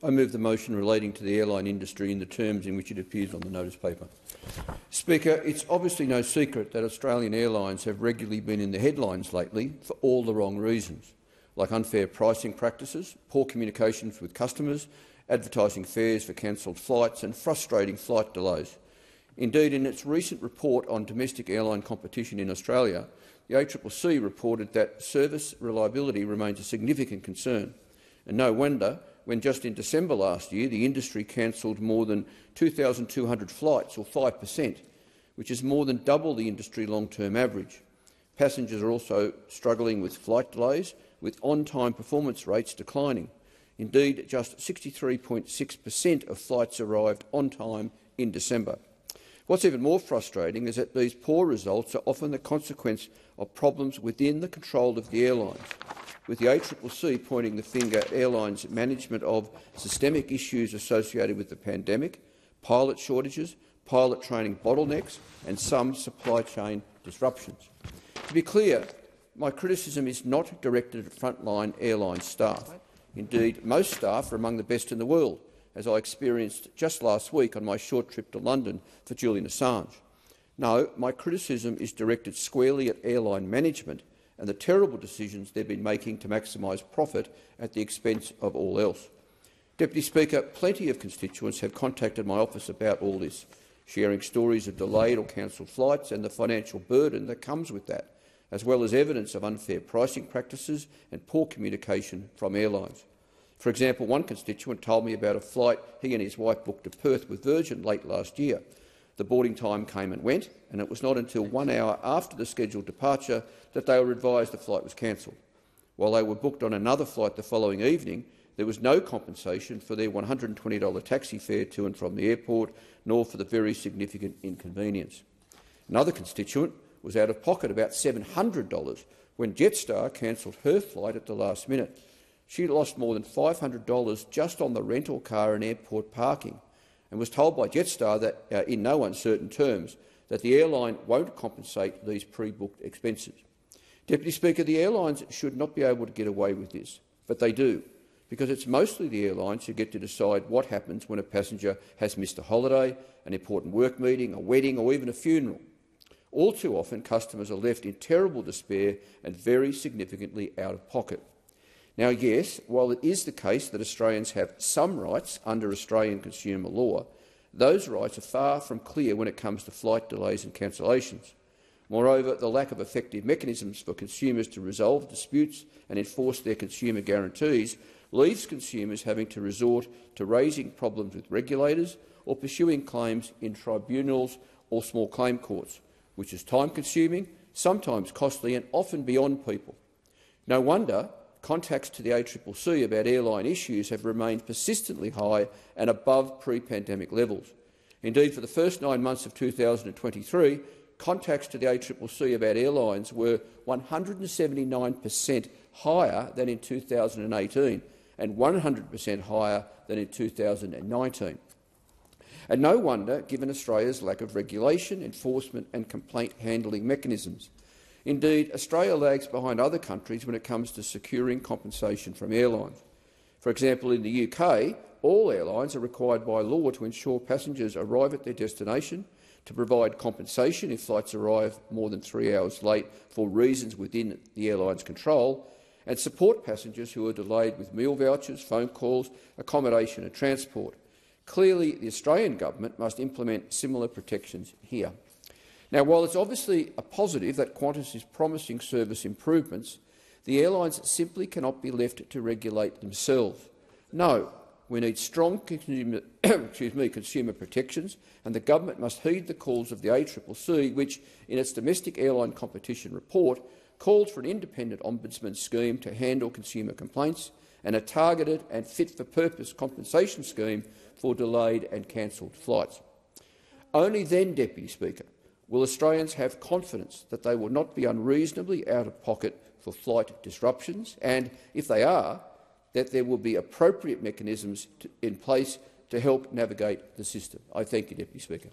I move the motion relating to the airline industry in the terms in which it appears on the notice paper. Speaker, it's obviously no secret that Australian airlines have regularly been in the headlines lately for all the wrong reasons, like unfair pricing practices, poor communications with customers, advertising fares for cancelled flights and frustrating flight delays. Indeed, in its recent report on domestic airline competition in Australia, the ACCC reported that service reliability remains a significant concern. And no wonder, when just in December last year the industry cancelled more than 2,200 flights, or 5 per cent, which is more than double the industry long-term average. Passengers are also struggling with flight delays, with on-time performance rates declining. Indeed, just 63.6 per cent of flights arrived on time in December. What's even more frustrating is that these poor results are often the consequence of problems within the control of the airlines, with the ACCC pointing the finger at airlines' management of systemic issues associated with the pandemic, pilot shortages, pilot training bottlenecks and some supply chain disruptions. To be clear, my criticism is not directed at frontline airline staff. Indeed, most staff are among the best in the world, as I experienced just last week on my short trip to London for Julian Assange. No, my criticism is directed squarely at airline management and the terrible decisions they've been making to maximise profit at the expense of all else. Deputy Speaker, plenty of constituents have contacted my office about all this, sharing stories of delayed or cancelled flights and the financial burden that comes with that, as well as evidence of unfair pricing practices and poor communication from airlines. For example, one constituent told me about a flight he and his wife booked to Perth with Virgin late last year. The boarding time came and went, and it was not until one hour after the scheduled departure that they were advised the flight was cancelled. While they were booked on another flight the following evening, there was no compensation for their $120 taxi fare to and from the airport, nor for the very significant inconvenience. Another constituent was out of pocket about $700 when Jetstar cancelled her flight at the last minute. She lost more than $500 just on the rental car and airport parking and was told by Jetstar that, uh, in no uncertain terms that the airline won't compensate these pre-booked expenses. Deputy Speaker, the airlines should not be able to get away with this, but they do, because it's mostly the airlines who get to decide what happens when a passenger has missed a holiday, an important work meeting, a wedding or even a funeral. All too often, customers are left in terrible despair and very significantly out of pocket. Now, yes, while it is the case that Australians have some rights under Australian consumer law, those rights are far from clear when it comes to flight delays and cancellations. Moreover, the lack of effective mechanisms for consumers to resolve disputes and enforce their consumer guarantees leaves consumers having to resort to raising problems with regulators or pursuing claims in tribunals or small claim courts, which is time-consuming, sometimes costly and often beyond people. No wonder contacts to the ACCC about airline issues have remained persistently high and above pre-pandemic levels. Indeed, for the first nine months of 2023, contacts to the ACCC about airlines were 179 per cent higher than in 2018 and 100 per cent higher than in 2019. And no wonder, given Australia's lack of regulation, enforcement and complaint handling mechanisms. Indeed, Australia lags behind other countries when it comes to securing compensation from airlines. For example, in the UK, all airlines are required by law to ensure passengers arrive at their destination, to provide compensation if flights arrive more than three hours late for reasons within the airline's control, and support passengers who are delayed with meal vouchers, phone calls, accommodation and transport. Clearly, the Australian government must implement similar protections here. Now, while it's obviously a positive that Qantas is promising service improvements, the airlines simply cannot be left to regulate themselves. No, we need strong consumer, me, consumer protections, and the government must heed the calls of the ACCC, which, in its domestic airline competition report, called for an independent ombudsman scheme to handle consumer complaints and a targeted and fit-for-purpose compensation scheme for delayed and cancelled flights. Only then, Deputy Speaker, will Australians have confidence that they will not be unreasonably out of pocket for flight disruptions and, if they are, that there will be appropriate mechanisms to, in place to help navigate the system. I thank you, Deputy Speaker.